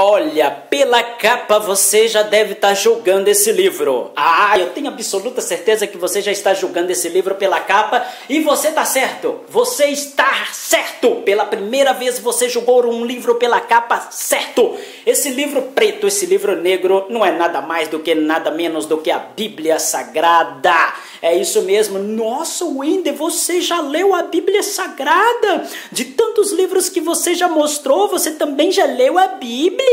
Olha, pela capa você já deve estar tá julgando esse livro. Ah, eu tenho absoluta certeza que você já está julgando esse livro pela capa e você está certo. Você está certo. Pela primeira vez você julgou um livro pela capa certo. Esse livro preto, esse livro negro não é nada mais do que nada menos do que a Bíblia Sagrada. É isso mesmo. Nossa, Wender, você já leu a Bíblia Sagrada? De tantos livros que você já mostrou, você também já leu a Bíblia?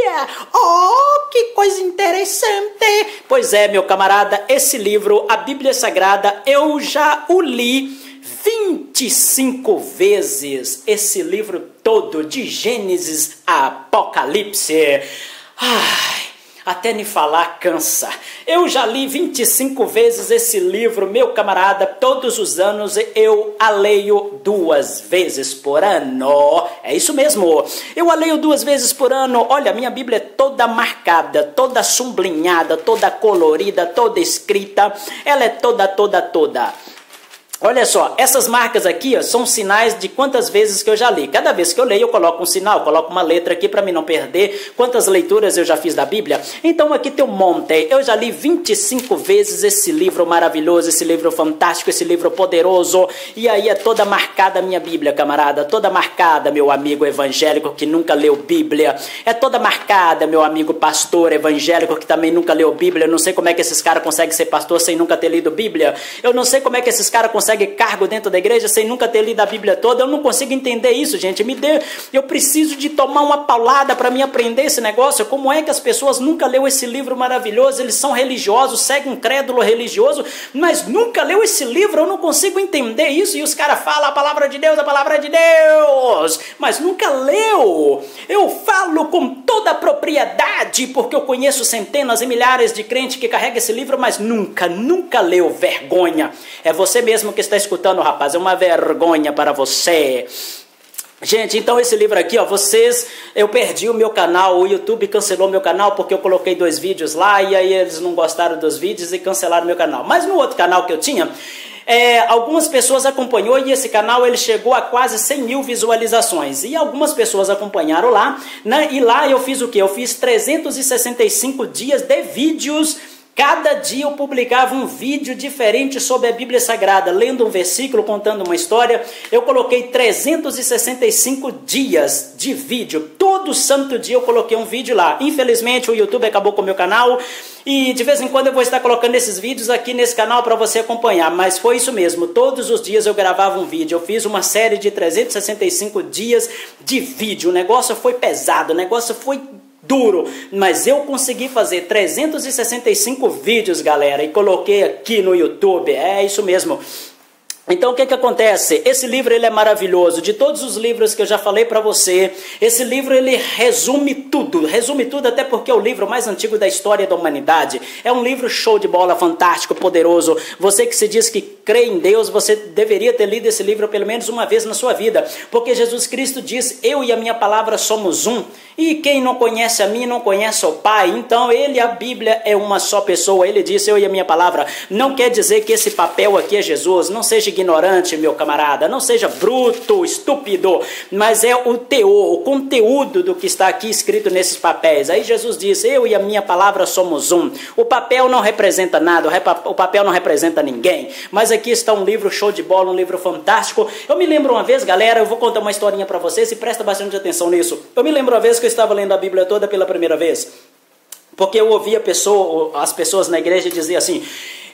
Oh, que coisa interessante! Pois é, meu camarada, esse livro, a Bíblia Sagrada, eu já o li 25 vezes. Esse livro todo, de Gênesis a Apocalipse. Ai, até me falar cansa. Eu já li 25 vezes esse livro, meu camarada, todos os anos eu a leio duas vezes por ano. É isso mesmo. Eu a leio duas vezes por ano. Olha, minha Bíblia é toda marcada, toda sublinhada, toda colorida, toda escrita. Ela é toda, toda, toda. Olha só, essas marcas aqui ó, são sinais de quantas vezes que eu já li. Cada vez que eu leio, eu coloco um sinal, coloco uma letra aqui para mim não perder quantas leituras eu já fiz da Bíblia. Então aqui tem um monte. Eu já li 25 vezes esse livro maravilhoso, esse livro fantástico, esse livro poderoso. E aí é toda marcada a minha Bíblia, camarada. Toda marcada, meu amigo evangélico que nunca leu Bíblia. É toda marcada, meu amigo pastor evangélico que também nunca leu Bíblia. Eu não sei como é que esses caras conseguem ser pastor sem nunca ter lido Bíblia. Eu não sei como é que esses caras conseguem consegue cargo dentro da igreja sem nunca ter lido a Bíblia toda. Eu não consigo entender isso, gente. Me dê, eu preciso de tomar uma paulada para me aprender esse negócio. Como é que as pessoas nunca leu esse livro maravilhoso? Eles são religiosos, seguem um crédulo religioso, mas nunca leu esse livro. Eu não consigo entender isso. E os caras falam a palavra de Deus, a palavra de Deus, mas nunca leu. Eu falo com toda a propriedade porque eu conheço centenas e milhares de crentes que carregam esse livro, mas nunca, nunca leu. Vergonha. É você mesmo que está escutando, rapaz, é uma vergonha para você. Gente, então esse livro aqui, ó, vocês, eu perdi o meu canal, o YouTube cancelou meu canal porque eu coloquei dois vídeos lá e aí eles não gostaram dos vídeos e cancelaram meu canal. Mas no outro canal que eu tinha, é, algumas pessoas acompanhou e esse canal ele chegou a quase 100 mil visualizações e algumas pessoas acompanharam lá, né? E lá eu fiz o que? Eu fiz 365 dias de vídeos Cada dia eu publicava um vídeo diferente sobre a Bíblia Sagrada, lendo um versículo, contando uma história. Eu coloquei 365 dias de vídeo. Todo santo dia eu coloquei um vídeo lá. Infelizmente o YouTube acabou com o meu canal e de vez em quando eu vou estar colocando esses vídeos aqui nesse canal para você acompanhar. Mas foi isso mesmo. Todos os dias eu gravava um vídeo. Eu fiz uma série de 365 dias de vídeo. O negócio foi pesado, o negócio foi duro, mas eu consegui fazer 365 vídeos, galera, e coloquei aqui no YouTube. É isso mesmo. Então o que, que acontece? Esse livro ele é maravilhoso. De todos os livros que eu já falei para você, esse livro ele resume tudo, resume tudo até porque é o livro mais antigo da história da humanidade. É um livro show de bola, fantástico, poderoso. Você que se diz que crê em Deus, você deveria ter lido esse livro pelo menos uma vez na sua vida, porque Jesus Cristo diz: "Eu e a minha palavra somos um". E quem não conhece a mim não conhece o Pai. Então ele, a Bíblia é uma só pessoa. Ele disse: "Eu e a minha palavra". Não quer dizer que esse papel aqui é Jesus. Não seja ignorante, meu camarada, não seja bruto, estúpido, mas é o teor, o conteúdo do que está aqui escrito nesses papéis. Aí Jesus diz: Eu e a minha palavra somos um. O papel não representa nada, o papel não representa ninguém, mas aqui está um livro show de bola, um livro fantástico. Eu me lembro uma vez, galera, eu vou contar uma historinha para vocês e presta bastante atenção nisso. Eu me lembro uma vez que eu estava lendo a Bíblia toda pela primeira vez. Porque eu ouvia pessoa, as pessoas na igreja dizer assim,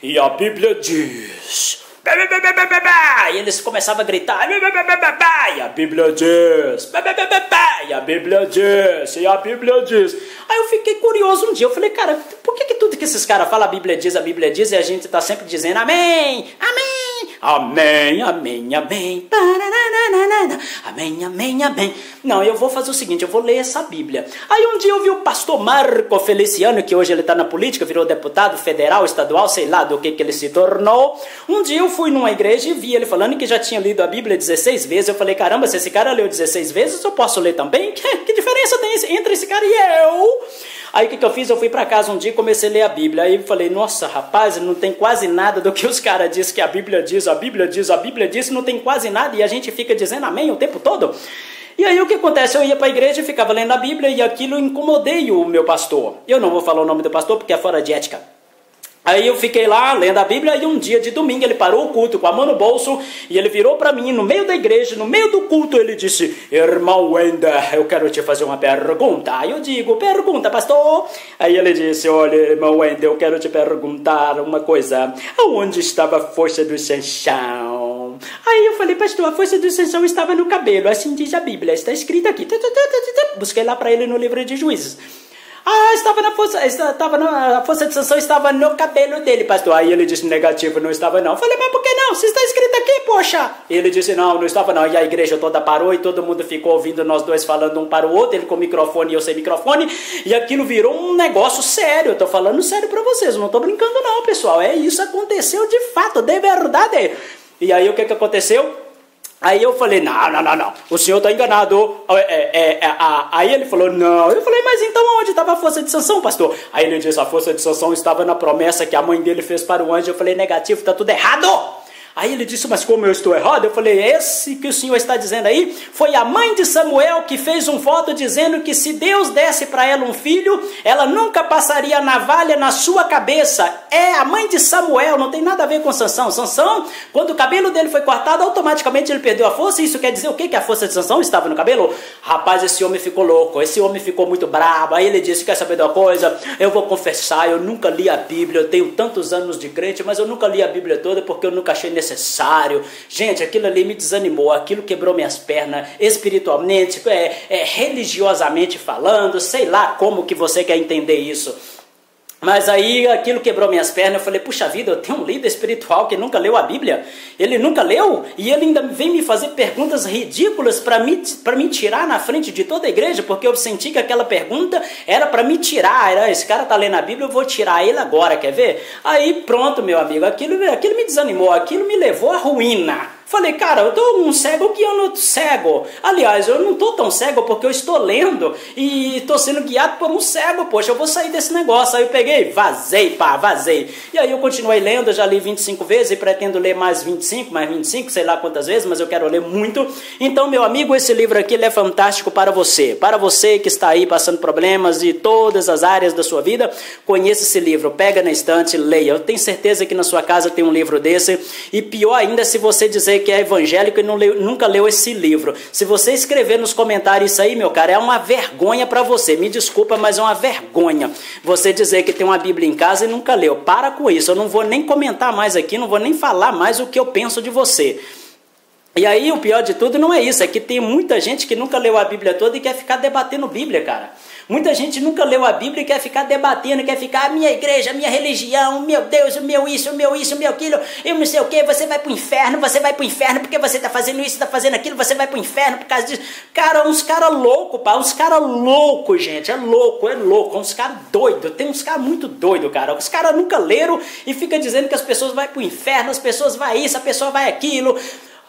e a Bíblia diz, e eles começavam a gritar. E a Bíblia diz. E a Bíblia diz. E a Bíblia diz. Aí eu fiquei curioso um dia. Eu falei, cara, por que, que tudo que esses caras falam a Bíblia diz, a Bíblia diz, e a gente está sempre dizendo amém, amém, amém, amém, amém. Amém, amém, amém. Não, eu vou fazer o seguinte, eu vou ler essa Bíblia. Aí um dia eu vi o pastor Marco Feliciano, que hoje ele está na política, virou deputado federal, estadual, sei lá do que, que ele se tornou. Um dia eu fui numa igreja e vi ele falando que já tinha lido a Bíblia 16 vezes. Eu falei, caramba, se esse cara leu 16 vezes, eu posso ler também? Que, que diferença tem entre esse cara e eu? Aí o que, que eu fiz? Eu fui para casa um dia e comecei a ler a Bíblia. Aí eu falei, nossa, rapaz, não tem quase nada do que os caras dizem que a Bíblia diz, a Bíblia diz, a Bíblia diz, não tem quase nada e a gente fica dizendo amém o tempo todo. E aí o que acontece? Eu ia para a igreja e ficava lendo a Bíblia e aquilo incomodei o meu pastor. Eu não vou falar o nome do pastor porque é fora de ética. Aí eu fiquei lá lendo a Bíblia e um dia de domingo ele parou o culto com a mão no bolso e ele virou para mim no meio da igreja, no meio do culto, ele disse: Irmão Wender, eu quero te fazer uma pergunta. Aí eu digo: Pergunta, pastor. Aí ele disse: Olha, irmão Wender, eu quero te perguntar uma coisa. Aonde estava a força do sanchão? Aí eu falei: Pastor, a força do sanchão estava no cabelo, assim diz a Bíblia, está escrito aqui. Busquei lá para ele no livro de Juízes. Ah, estava na força, estava na a força de sanção estava no cabelo dele, pastor. Aí ele disse negativo, não estava não. falei, mas por que não? Se está escrito aqui, poxa. Ele disse não, não estava não. E a igreja toda parou e todo mundo ficou ouvindo nós dois falando um para o outro, ele com microfone e eu sem microfone, e aquilo virou um negócio sério. Eu tô falando sério para vocês, não tô brincando não, pessoal. É isso aconteceu de fato, de verdade. E aí o que que aconteceu? Aí eu falei, não, não, não, não, o senhor está enganado. É, é, é, aí ele falou, não. Eu falei, mas então onde estava a força de sanção, pastor? Aí ele disse, a força de sanção estava na promessa que a mãe dele fez para o anjo. Eu falei, negativo, está tudo errado. Aí ele disse, mas como eu estou errado? Eu falei, esse que o senhor está dizendo aí foi a mãe de Samuel que fez um voto dizendo que se Deus desse para ela um filho, ela nunca passaria navalha na sua cabeça. É a mãe de Samuel, não tem nada a ver com Sansão. Sansão, quando o cabelo dele foi cortado, automaticamente ele perdeu a força. Isso quer dizer o quê? Que a força de Sansão estava no cabelo? Rapaz, esse homem ficou louco, esse homem ficou muito bravo. Aí ele disse, quer saber de uma coisa? Eu vou confessar, eu nunca li a Bíblia, eu tenho tantos anos de crente, mas eu nunca li a Bíblia toda porque eu nunca achei. Gente, aquilo ali me desanimou, aquilo quebrou minhas pernas espiritualmente, é, é, religiosamente falando, sei lá como que você quer entender isso. Mas aí aquilo quebrou minhas pernas. Eu falei, puxa vida, eu tenho um líder espiritual que nunca leu a Bíblia. Ele nunca leu e ele ainda vem me fazer perguntas ridículas para me, me tirar na frente de toda a igreja, porque eu senti que aquela pergunta era para me tirar. Era, esse cara tá lendo a Bíblia, eu vou tirar ele agora, quer ver? Aí pronto, meu amigo, aquilo, aquilo me desanimou, aquilo me levou à ruína. Falei, cara, eu tô um cego que eu não cego. Aliás, eu não tô tão cego porque eu estou lendo e estou sendo guiado por um cego, poxa, eu vou sair desse negócio. Aí eu peguei, vazei, pá, vazei. E aí eu continuei lendo, eu já li 25 vezes e pretendo ler mais 25, mais 25, sei lá quantas vezes, mas eu quero ler muito. Então, meu amigo, esse livro aqui é fantástico para você. Para você que está aí passando problemas de todas as áreas da sua vida, conheça esse livro, pega na estante, leia. Eu tenho certeza que na sua casa tem um livro desse. E pior ainda se você dizer que é evangélico e leu, nunca leu esse livro. Se você escrever nos comentários isso aí, meu cara, é uma vergonha para você. Me desculpa, mas é uma vergonha você dizer que tem uma Bíblia em casa e nunca leu. Para com isso. Eu não vou nem comentar mais aqui, não vou nem falar mais o que eu penso de você. E aí o pior de tudo não é isso, é que tem muita gente que nunca leu a Bíblia toda e quer ficar debatendo Bíblia, cara. Muita gente nunca leu a Bíblia e quer ficar debatendo, quer ficar minha igreja, minha religião, meu Deus, o meu isso, o meu isso, o meu aquilo, eu não sei o que, você vai pro inferno, você vai pro inferno porque você tá fazendo isso, tá fazendo aquilo, você vai pro inferno por causa disso. Cara, uns caras loucos, pá, uns caras loucos, gente, é louco, é louco, uns caras doidos, tem uns caras muito doidos, cara. Os caras nunca leram e fica dizendo que as pessoas vão pro inferno, as pessoas vai isso, a pessoa vai aquilo.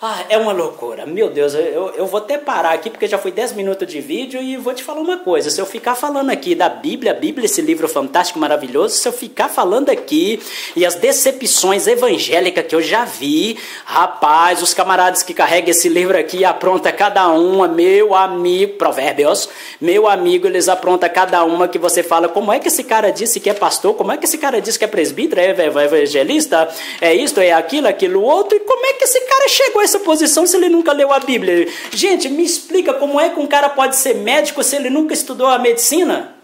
Ah, é uma loucura. Meu Deus, eu, eu vou até parar aqui porque já foi 10 minutos de vídeo e vou te falar uma coisa. Se eu ficar falando aqui da Bíblia, a Bíblia, esse livro fantástico, maravilhoso, se eu ficar falando aqui e as decepções evangélicas que eu já vi, rapaz, os camaradas que carregam esse livro aqui apronta cada uma, meu amigo, provérbios, meu amigo, eles aprontam cada uma que você fala, como é que esse cara disse que é pastor, como é que esse cara disse que é presbítero, é evangelista, é isto, é aquilo, aquilo outro, e como é que esse cara chegou a essa posição se ele nunca leu a Bíblia? Gente, me explica como é que um cara pode ser médico se ele nunca estudou a medicina?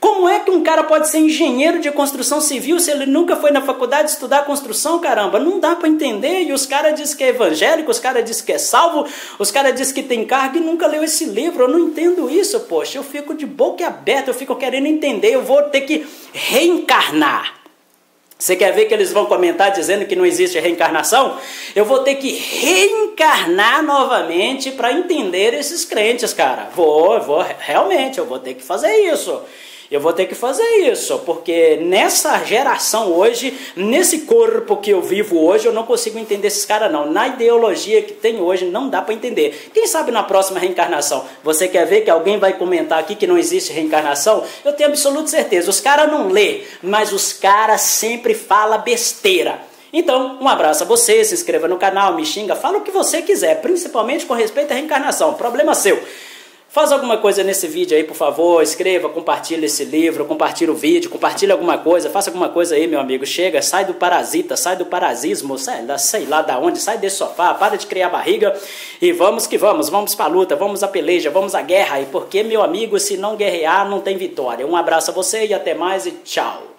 Como é que um cara pode ser engenheiro de construção civil se ele nunca foi na faculdade estudar construção, caramba? Não dá para entender. E os caras dizem que é evangélico, os caras dizem que é salvo, os caras dizem que tem cargo e nunca leu esse livro. Eu não entendo isso, poxa. Eu fico de boca aberta, eu fico querendo entender. Eu vou ter que reencarnar. Você quer ver que eles vão comentar dizendo que não existe reencarnação? Eu vou ter que reencarnar novamente para entender esses crentes, cara. Vou, vou, realmente, eu vou ter que fazer isso. Eu vou ter que fazer isso, porque nessa geração hoje, nesse corpo que eu vivo hoje, eu não consigo entender esses caras não. Na ideologia que tem hoje, não dá para entender. Quem sabe na próxima reencarnação? Você quer ver que alguém vai comentar aqui que não existe reencarnação? Eu tenho absoluta certeza. Os caras não lê, mas os caras sempre falam besteira. Então, um abraço a você, se inscreva no canal, me xinga, fala o que você quiser, principalmente com respeito à reencarnação, problema seu. Faz alguma coisa nesse vídeo aí, por favor, escreva, compartilhe esse livro, compartilhe o vídeo, compartilhe alguma coisa, faça alguma coisa aí, meu amigo. Chega, sai do parasita, sai do parasismo, sai, sei lá da onde, sai desse sofá, para de criar barriga e vamos que vamos, vamos pra luta, vamos à peleja, vamos à guerra. E porque, meu amigo, se não guerrear, não tem vitória. Um abraço a você e até mais e tchau.